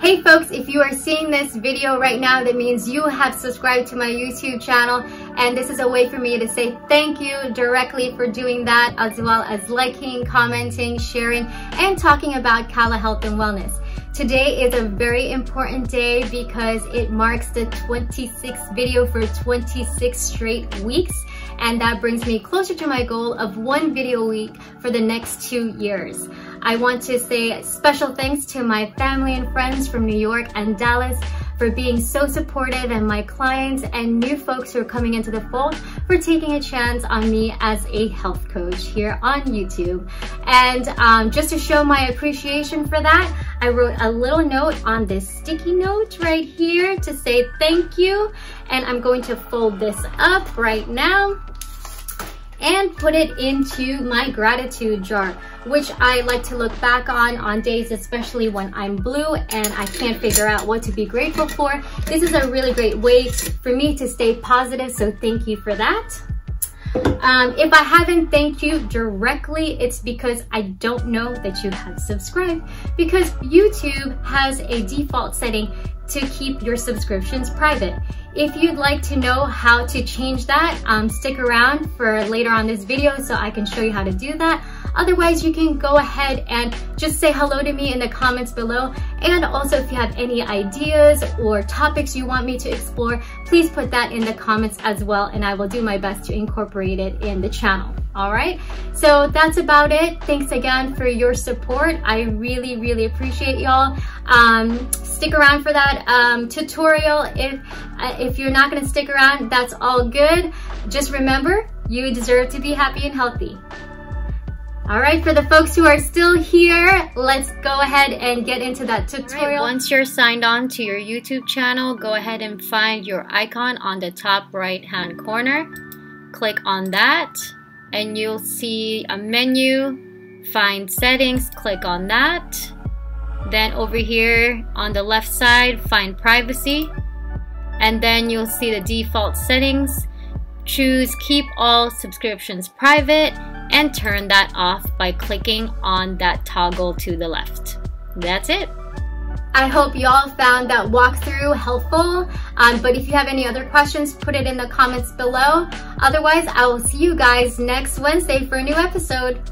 Hey folks, if you are seeing this video right now, that means you have subscribed to my YouTube channel and this is a way for me to say thank you directly for doing that as well as liking, commenting, sharing, and talking about Kala Health and Wellness. Today is a very important day because it marks the 26th video for 26 straight weeks and that brings me closer to my goal of one video a week for the next two years. I want to say special thanks to my family and friends from New York and Dallas for being so supportive and my clients and new folks who are coming into the fold for taking a chance on me as a health coach here on YouTube. And um, just to show my appreciation for that, I wrote a little note on this sticky note right here to say thank you. And I'm going to fold this up right now and put it into my gratitude jar, which I like to look back on on days, especially when I'm blue and I can't figure out what to be grateful for. This is a really great way for me to stay positive, so thank you for that. Um, if I haven't thanked you directly, it's because I don't know that you have subscribed because YouTube has a default setting to keep your subscriptions private. If you'd like to know how to change that, um, stick around for later on this video so I can show you how to do that. Otherwise, you can go ahead and just say hello to me in the comments below. And also, if you have any ideas or topics you want me to explore, please put that in the comments as well, and I will do my best to incorporate it in the channel. All right, so that's about it. Thanks again for your support. I really, really appreciate y'all. Um, stick around for that um, tutorial. If, uh, if you're not gonna stick around, that's all good. Just remember, you deserve to be happy and healthy. All right, for the folks who are still here, let's go ahead and get into that tutorial. Right, once you're signed on to your YouTube channel, go ahead and find your icon on the top right hand corner. Click on that and you'll see a menu, find settings, click on that. Then over here on the left side, find privacy. And then you'll see the default settings. Choose keep all subscriptions private and turn that off by clicking on that toggle to the left. That's it. I hope y'all found that walkthrough helpful. Um, but if you have any other questions, put it in the comments below. Otherwise, I will see you guys next Wednesday for a new episode.